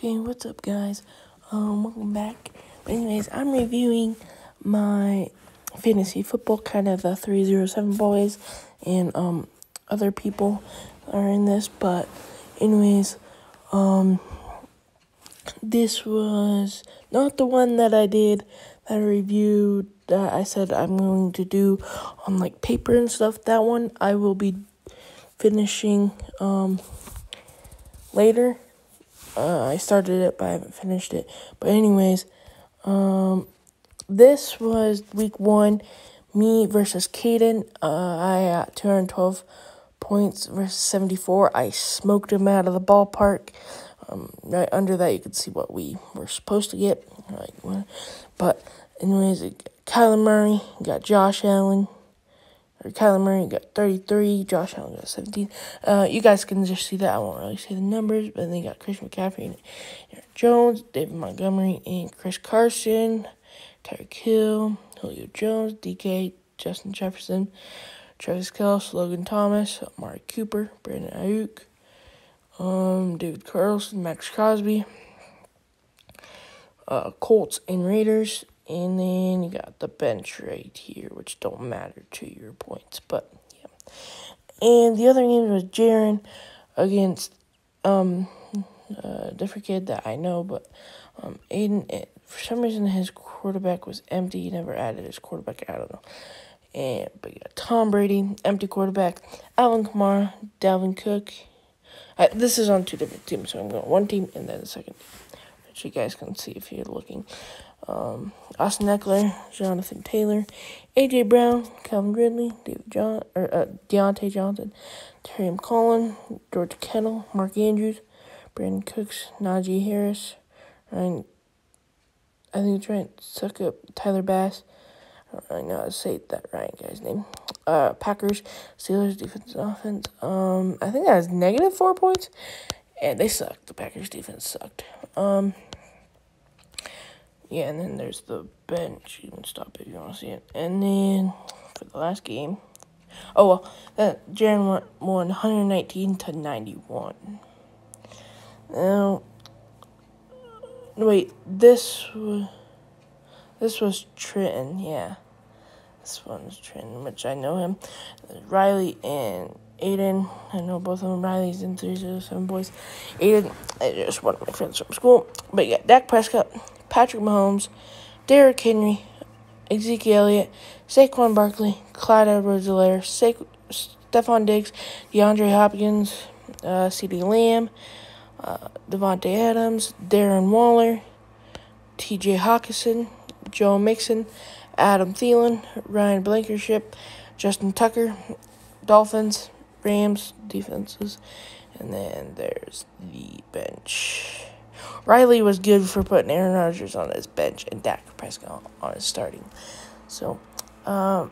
Okay, what's up, guys? Um, welcome back. But anyways, I'm reviewing my fantasy football, kind of the 307 boys, and um, other people are in this. But, anyways, um, this was not the one that I did that I reviewed that I said I'm going to do on like paper and stuff. That one I will be finishing um later. Uh, I started it, but I haven't finished it. But anyways, um, this was week one, me versus Caden. Uh, I got 212 points versus 74. I smoked him out of the ballpark. Um, right under that, you can see what we were supposed to get. Like, but anyways, Kyler Murray got Josh Allen or Kyler Murray got 33, Josh Allen got 17. Uh, you guys can just see that. I won't really say the numbers, but then they got Chris McCaffrey and Aaron Jones, David Montgomery, and Chris Carson, Tyreek Hill, Julio Jones, DK, Justin Jefferson, Travis Kelce, Logan Thomas, Amari Cooper, Brandon Aiyuk, um, David Carlson, Maxx Crosby, uh, Colts and Raiders, and then you got the bench right here, which don't matter to your points, but yeah. And the other game was Jaron against um a different kid that I know, but um Aiden. It, for some reason, his quarterback was empty. He never added his quarterback. I don't know. And but yeah, Tom Brady, empty quarterback. Alvin Kamara, Dalvin Cook. I, this is on two different teams, so I'm going one team and then the second team, which you guys can see if you're looking um, Austin Ekeler, Jonathan Taylor, AJ Brown, Calvin Ridley, David John or uh, Diontae Johnson, Terry McCollum, George Kittle, Mark Andrews, Brandin Cooks, Najee Harris, Ryan. I think it's right. Succop Tyler Bass. I don't really know how to say that Ryan guy's name. Uh, Packers, Steelers, defense, offense. Um, I think that has negative four points, and they sucked. The Packers defense sucked. Um. Yeah, and then there's the bench. You can stop if you want to see it. And then for the last game, oh well, that Jaron won, won 119 to 91. Now, wait, this was this was Trenton, yeah. This one's Trenton, which I know him. Riley and Aiden, I know both of them. Riley's in 307 boys. Aiden, I just one of my friends from school. But yeah, Dak Prescott Patrick Mahomes, Derrick Henry, Ezekiel Elliott, Saquon Barkley, Clyde Edwards-Helaire, Sa- Stefon Diggs, DeAndre Hopkins, uh, CeeDee Lamb, uh, Davante Adams, Darren Waller, T.J. Hockenson, Joe Mixon, Adam Thielen, Ryan Blankenship, Justin Tucker, Dolphins, Rams, defenses, and then there's the bench. Riley was good for putting Aaron Rodgers on his bench and Dak Prescott on his starting. So, um,